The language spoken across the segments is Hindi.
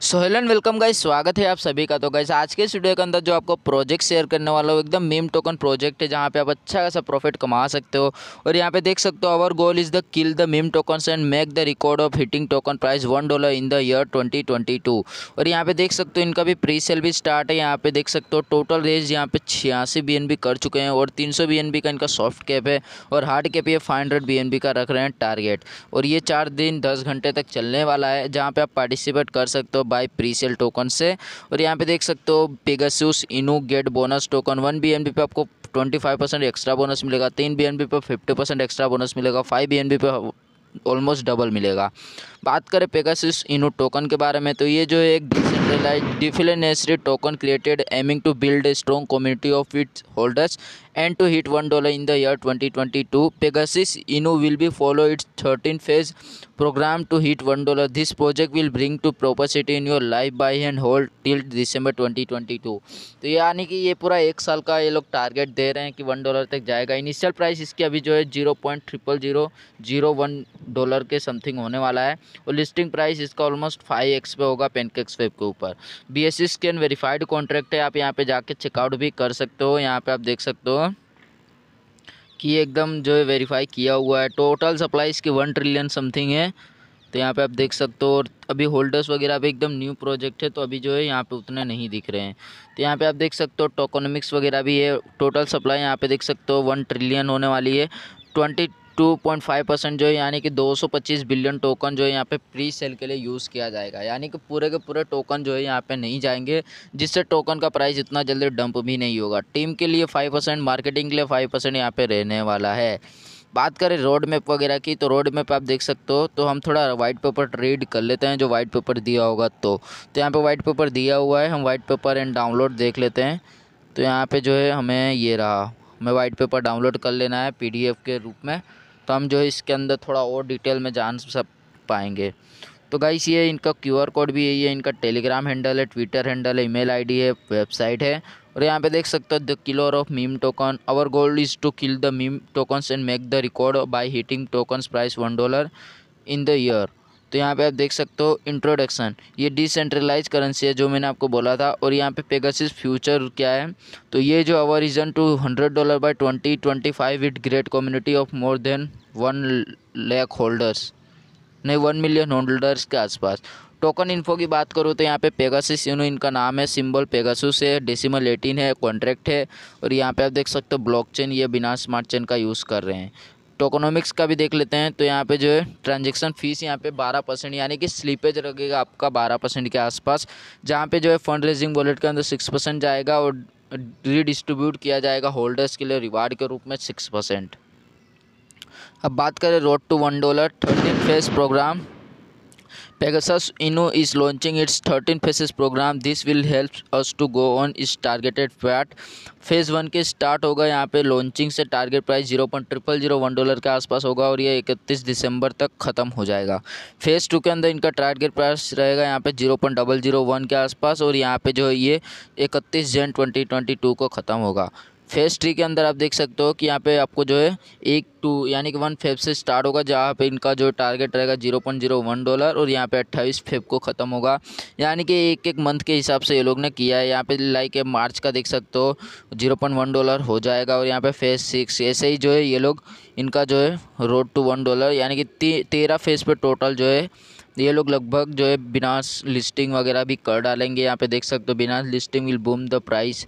So hello and welcome guys स्वागत है आप सभी का। तो गाइस आज के इस वीडियो के अंदर जो आपको प्रोजेक्ट शेयर करने वाला हूँ, एकदम मीम टोकन प्रोजेक्ट है, जहाँ पे आप अच्छा खासा प्रॉफिट कमा सकते हो। और यहाँ पे देख सकते हो our goal is the kill the meme token and make the record of hitting token price one dollar in the year twenty और यहाँ पे देख सकते हो, इनका भी प्री सेल भी स्टार्ट है। यहाँ पे देख सकते हो टोटल रेज यहाँ पे छियासी बी कर चुके हैं और तीन सौ का इनका सॉफ्ट कैप है और हार्ड कैप ये फाइव हंड्रेड का रख रहे हैं टारगेट और ये चार दिन दस घंटे तक चलने वाला है, जहाँ पे आप पार्टिसिपेट कर सकते हो। बाई प्री सेल टोकन से। और यहाँ पे देख सकते हो Pegasus Inu get bonus token one B पे आपको twenty five percent extra bonus मिलेगा। तीन बी पे फिफ्टी परसेंट एक्स्ट्रा बोनस मिलेगा। फाइव बी पे ऑलमोस्ट डबल मिलेगा। बात करें पेगासिस इनू टोकन के बारे में तो ये जो है एक decentralize deflationary token created aiming to build a strong community of its holders and to hit $1 in the year 2022. Pegasus Inu will be follow its 13 phase program to hit $1. This project will bring to property in your life buy and hold till December 2022. तो यानी कि ये पूरा एक साल का ये लोग टारगेट दे रहे हैं कि वन डॉलर तक जाएगा इनिशियल प्राइस इसकी अभी जो है zero point triple zero zero one dollar के समथिंग होने वाला है और लिस्टिंग प्राइस इसका ऑलमोस्ट फाइव एक्स पे होगा पेनकेक्स वेब के ऊपर B S scan verified contract है आप यहाँ पे जाके चेकआउट भी कर सकते हो यहाँ पे आप देख सकते हो कि एकदम जो है वेरीफाई किया हुआ है। टोटल सप्लाई इसकी वन ट्रिलियन समथिंग है। तो यहाँ पे आप देख सकते हो और अभी होल्डर्स वगैरह भी एकदम न्यू प्रोजेक्ट है तो अभी जो है यहाँ पे उतने नहीं दिख रहे हैं। तो यहाँ पे आप देख सकते हो टोकोनॉमिक्स वगैरह भी है। टोटल सप्लाई यहाँ पे देख सकते हो वन ट्रिलियन होने वाली है। Twenty two point five percent जो है, यानी कि दो सौ पच्चीस बिलियन टोकन जो है यहाँ पे प्री सेल के लिए यूज़ किया जाएगा। यानी कि पूरे के पूरे टोकन जो है यहाँ पे नहीं जाएँगे, जिससे टोकन का प्राइस इतना जल्दी डंप भी नहीं होगा। टीम के लिए फाइव परसेंट मार्केटिंग के लिए फाइव परसेंट यहाँ पर रहने वाला है। बात करें रोड मैप वगैरह की तो रोड मैप आप देख सकते हो तो हम थोड़ा वाइट पेपर रीड कर लेते हैं, जो वाइट पेपर दिया होगा तो। तो यहाँ पे वाइट पेपर दिया हुआ है, हम वाइट पेपर एंड डाउनलोड देख लेते हैं। तो यहाँ पे जो है हमें ये रहा, हमें वाइट पेपर डाउनलोड कर लेना है पीडीएफ के रूप में। तो हम जो है इसके अंदर थोड़ा और डिटेल में जान सब पाएँगे। तो गाइस ये इनका क्यूआर कोड भी है, इनका टेलीग्राम हैंडल है ट्विटर हैंडल है ईमेल आईडी है वेबसाइट है। और यहाँ पे देख सकते हो the killer of meme token our gold is to kill the meme tokens and make the record by hitting tokens price one dollar in the year तो यहाँ पे आप देख सकते हो इंट्रोडक्शन ये डिसेंट्रलाइज करेंसी है जो मैंने आपको बोला था और यहाँ पे पेगासिस फ्यूचर क्या है? तो ये जो our reason two hundred dollar by twenty twenty five with great community of more than one lakh holders नहीं वन मिलियन होल्डर्स के आसपास। टोकन इन्फो की बात करूँ तो यहाँ पे पेगासिस यूनो इनका नाम है सिंबल पेगासुस है डेसिमल एटीन है कॉन्ट्रैक्ट है। और यहाँ पे आप देख सकते हो ब्लॉकचेन ये बिना स्मार्ट चेन का यूज़ कर रहे हैं। टोकोनॉमिक्स का भी देख लेते हैं तो यहाँ पे जो है ट्रांजेक्शन फ़ीस यहाँ पे बारह परसेंट, यानी कि स्लीपेज लगेगा आपका बारह परसेंट के आसपास, जहाँ पे जो है फंड रेजिंग वॉलेट के अंदर सिक्स परसेंट जाएगा और रीडिस्ट्रीब्यूट किया जाएगा होल्डर्स के लिए रिवार्ड के रूप में सिक्स परसेंट। अब बात करें road to one dollar thirteen phase program Pegasus Inno is launching its 13 phases program. This will help us to go on its targeted path. Phase one के स्टार्ट होगा यहाँ पे लॉन्चिंग से target price zero point triple zero one dollar के आसपास होगा और ये इकतीस दिसंबर तक ख़त्म हो जाएगा फ़ेज़ टू के अंदर इनका टारगेट प्राइस रहेगा यहाँ पे zero point double zero one के आसपास और यहाँ पे जो है ये इकतीस जन ट्वेंटी ट्वेंटी टू को ख़त्म होगा फेस ट्री के अंदर आप देख सकते हो कि यहाँ पे आपको जो है एक टू यानी कि वन फेब से स्टार्ट होगा, जहाँ पे इनका जो टारगेट रहेगा zero point zero one dollar और यहाँ पे अट्ठाईस फेब को ख़त्म होगा। यानी कि एक एक मंथ के हिसाब से ये लोग ने किया है। यहाँ पे लाइक मार्च का देख सकते हो ज़ीरो पॉइंट वन डॉलर हो जाएगा और यहाँ पे फ़ेज़ सिक्स ऐसे ही जो है ये लोग इनका जो है रोड टू वन डॉलर यानी कि तेरह फ़ेज़ पर टोटल जो है, ये लोग लगभग जो है बिना लिस्टिंग वगैरह भी कर डालेंगे। यहाँ पे देख सकते हो बिना listing will boom the price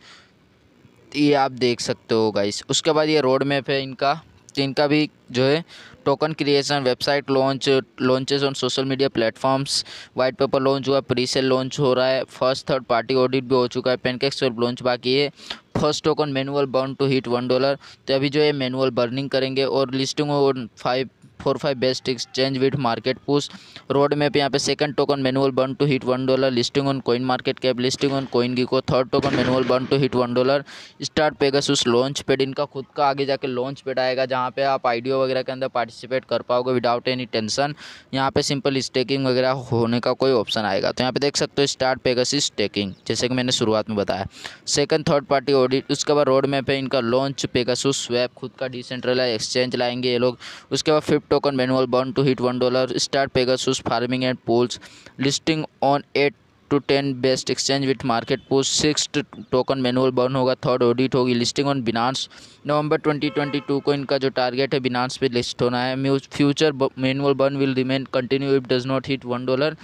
ये आप देख सकते हो गाइस उसके बाद ये रोड मैप है इनका। इनका भी जो है token creation website launch launches on social media platforms white paper launch हुआ प्री सेल लॉन्च हो रहा है फ़र्स्ट थर्ड पार्टी ऑडिट भी हो चुका है पेनकेक्स लॉन्च बाकी है। First token manual burn to hit one dollar तो अभी जो है मैनुअल बर्निंग करेंगे और listing on five four five best exchange with market push roadmap यहाँ पे second token manual burn to hit one dollar listing on CoinMarketCap listing on CoinGecko third token manual burn to hit one dollar start Pegasus launchpad इनका खुद का आगे जाके लॉन्च पेड आएगा, जहाँ पे आप आइडियो वगैरह के अंदर पार्टिसिपेट कर पाओगे विदाउट एनी टेंशन यहाँ पे सिंपल स्टेकिंग वगैरह होने का कोई ऑप्शन आएगा। तो यहाँ पे देख सकते हो स्टार्ट पेगासिस स्टेकिंग जैसे कि मैंने शुरुआत में बताया। सेकंड थर्ड पार्टी ऑडिट उसके बाद रोड मैप है, इनका लॉन्च पेगासूस स्वैप खुद का डिसेंट्रलाइज एक्सचेंज लाएँगे ये लोग। उसके बाद fifth token manual burn to hit $1 start Pegasus farming and pools. Listing on 8 two ten best exchange with market push six token manual burn होगा. थर्ड ऑडिट होगी. लिस्टिंग ऑन बिनांस नवंबर 2022 को इनका जो टारगेट है बिनांस पे लिस्ट होना है. Future manual burn will remain continue if does not hit one dollar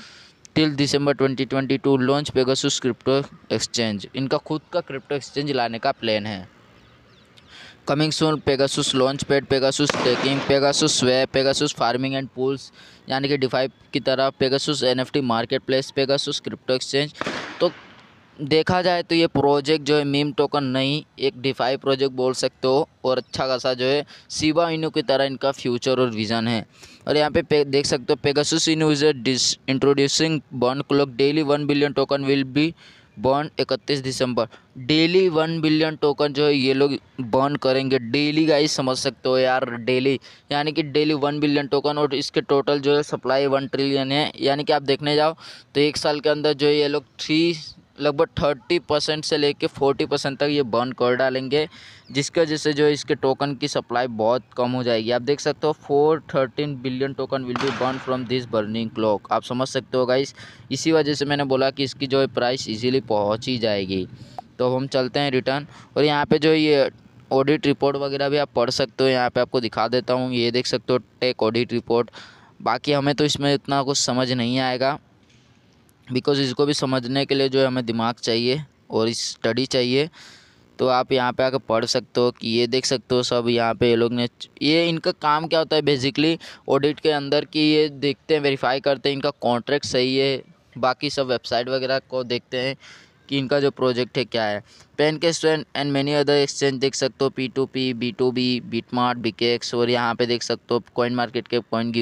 till December 2022 launch Pegasus crypto exchange इनका खुद का क्रिप्टो एक्सचेंज लाने का प्लान है। Coming soon Pegasus launchpad Pegasus taking Pegasus swap Pegasus farming and pools यानी कि डिफाइव की तरह Pegasus NFT marketplace Pegasus crypto exchange तो देखा जाए तो ये प्रोजेक्ट जो है मीम टोकन नहीं, एक डिफाई प्रोजेक्ट बोल सकते हो, और अच्छा खासा जो है सीबा इनू की तरह इनका फ्यूचर और विज़न है। और यहाँ पे देख सकते हो Pegasus Inu is introducing bond clock daily one billion token will be burn इकतीस दिसंबर। डेली वन बिलियन टोकन जो है, ये लोग बर्न करेंगे। डेली का ही समझ सकते हो यार, डेली। यानी कि डेली वन बिलियन टोकन और इसके टोटल जो है सप्लाई वन ट्रिलियन है। यानी कि आप देखने जाओ तो एक साल के अंदर जो है, ये लोग थ्री लगभग थर्टी परसेंट से लेके फोर्टी परसेंट तक ये बर्न कर डालेंगे, जिसकी वजह से जो इसके टोकन की सप्लाई बहुत कम हो जाएगी। आप देख सकते हो four thirteen billion token will be burn from this burning clock आप समझ सकते हो गाइस इसी वजह से मैंने बोला कि इसकी जो प्राइस इजीली पहुँच ही जाएगी। तो हम चलते हैं रिटर्न और यहाँ पे जो ये ऑडिट रिपोर्ट वगैरह भी आप पढ़ सकते हो। यहाँ पे आपको दिखा देता हूँ, ये देख सकते हो टेक ऑडिट रिपोर्ट बाकी हमें तो इसमें इतना कुछ समझ नहीं आएगा। बिकॉज़ इसको भी समझने के लिए जो है हमें दिमाग चाहिए और स्टडी चाहिए। तो आप यहाँ पे आकर पढ़ सकते हो कि ये देख सकते हो सब यहाँ पे ये लोग ने ये इनका काम क्या होता है बेसिकली ऑडिट के अंदर कि ये देखते हैं वेरीफाई करते हैं इनका कॉन्ट्रैक्ट सही है, बाकी सब वेबसाइट वगैरह को देखते हैं। कि इनका जो प्रोजेक्ट है क्या है। पेन के स्टूडेंट एंड मेनी अदर एक्सचेंज देख सकते हो P to P B to B BitMart BKEX और यहाँ पे देख सकते हो कॉइन मार्केट के coin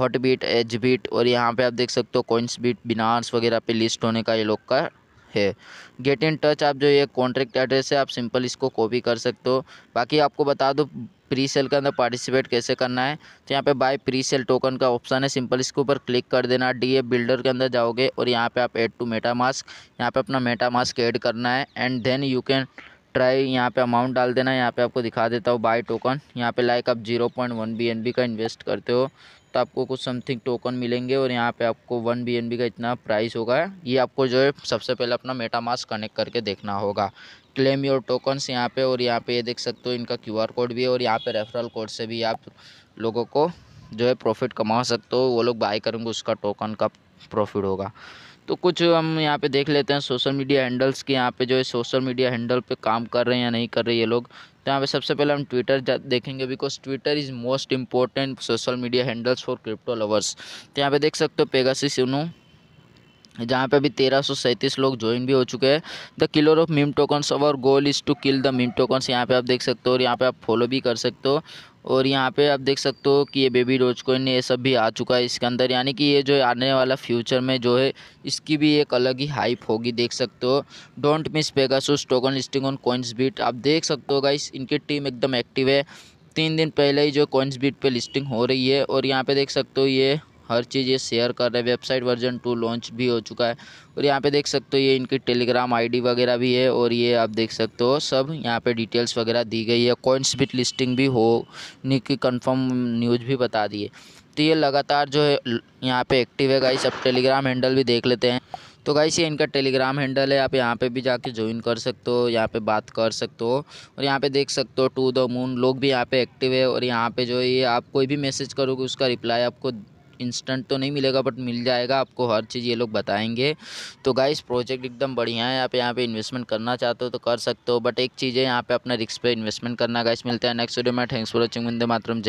hot bit H bit और यहाँ पे आप देख सकते हो कॉइन्स बीट बिनार्स वगैरह पे लिस्ट होने का ये लोग का है। गेट इन टच आप जो ये कॉन्ट्रैक्ट एड्रेस है, आप सिंपल इसको कॉपी कर सकते हो। बाकी आपको बता दो प्री सेल के अंदर पार्टिसिपेट कैसे करना है? तो यहाँ पे बाय प्री सेल टोकन का ऑप्शन है। सिंपल इसके ऊपर क्लिक कर देना। डी ए बिल्डर के अंदर जाओगे और यहाँ पे आप ऐड टू मेटा मास्क यहाँ पे अपना मेटा मास्क ऐड करना है। And then you can try यहाँ पे अमाउंट डाल देना। यहाँ पे आपको दिखा देता हूँ बाय टोकन यहाँ पे लाइक आप zero point one B N B का इन्वेस्ट करते हो तो आपको कुछ समथिंग टोकन मिलेंगे और यहाँ पे आपको वन बी एन बी का इतना प्राइस होगा। ये आपको जो है सबसे पहले अपना मेटा मास्क कनेक्ट करके देखना होगा। क्लेम योर टोकन्स यहाँ पे और यहाँ पे ये देख सकते हो इनका क्यूआर कोड भी है और यहाँ पे रेफरल कोड से भी आप लोगों को जो है प्रॉफिट कमा सकते हो। वो लोग बाय करेंगे, उसका टोकन का प्रॉफिट होगा। तो कुछ हम यहाँ पे देख लेते हैं सोशल मीडिया हैंडल्स के, यहाँ पे जो है सोशल मीडिया हैंडल पे काम कर रहे हैं या नहीं कर रहे ये लोग। तो यहाँ पे सबसे पहले हम ट्विटर देखेंगे because Twitter is most important social media handles for crypto lovers तो यहाँ पे देख सकते हो पेगासिस उन्होंने जहाँ पे अभी तेरह सौ सैंतीस लोग ज्वाइन भी हो चुके हैं। The killer of meme tokens our goal is to kill the meme tokens यहाँ पे आप देख सकते हो और यहाँ पे आप फॉलो भी कर सकते हो। और यहाँ पे आप देख सकते हो कि ये बेबी रोज कोइन ये सब भी आ चुका है इसके अंदर। यानी कि ये जो आने वाला फ्यूचर में जो है, इसकी भी एक अलग ही हाइप होगी, देख सकते हो। Don't miss Pegasus token listing on Coinsbit आप देख सकते हो गाइस इनकी टीम एकदम एक्टिव है। तीन दिन पहले ही जो कॉइन्स बीट पे लिस्टिंग हो रही है और यहाँ पे देख सकते हो ये हर चीज़ ये शेयर कर रहे हैं। वेबसाइट वर्जन टू लॉन्च भी हो चुका है। और यहाँ पे देख सकते हो ये इनकी टेलीग्राम आईडी वगैरह भी है और ये आप देख सकते हो सब यहाँ पे डिटेल्स वगैरह दी गई है। कॉइन्स बिट लिस्टिंग भी हो की कन्फर्म न्यूज़ भी बता दिए तो ये लगातार जो है, यहाँ पे एक्टिव है गाइस अब टेलीग्राम हैंडल भी देख लेते हैं। तो गाइस ये इनका टेलीग्राम हैंडल है। आप यहाँ पे भी जाके ज्वाइन कर सकते हो, यहाँ पे बात कर सकते हो। और यहाँ पे देख सकते हो टू द मून लोग भी यहाँ पे एक्टिव है। और यहाँ पे जो है, ये आप कोई भी मैसेज करोगे, उसका रिप्लाई आपको इंस्टेंट तो नहीं मिलेगा बट मिल जाएगा। आपको हर चीज़ ये लोग बताएँगे। तो गाइस प्रोजेक्ट एकदम बढ़िया है। आप यहाँ पे इन्वेस्टमेंट करना चाहते हो तो कर सकते हो बट एक चीज़ है, यहाँ पे अपना रिस्क पे इन्वेस्टमेंट करना। गाइस मिलता है नेक्स्ट वीडियो में। Thanks for watching Vande Mataram.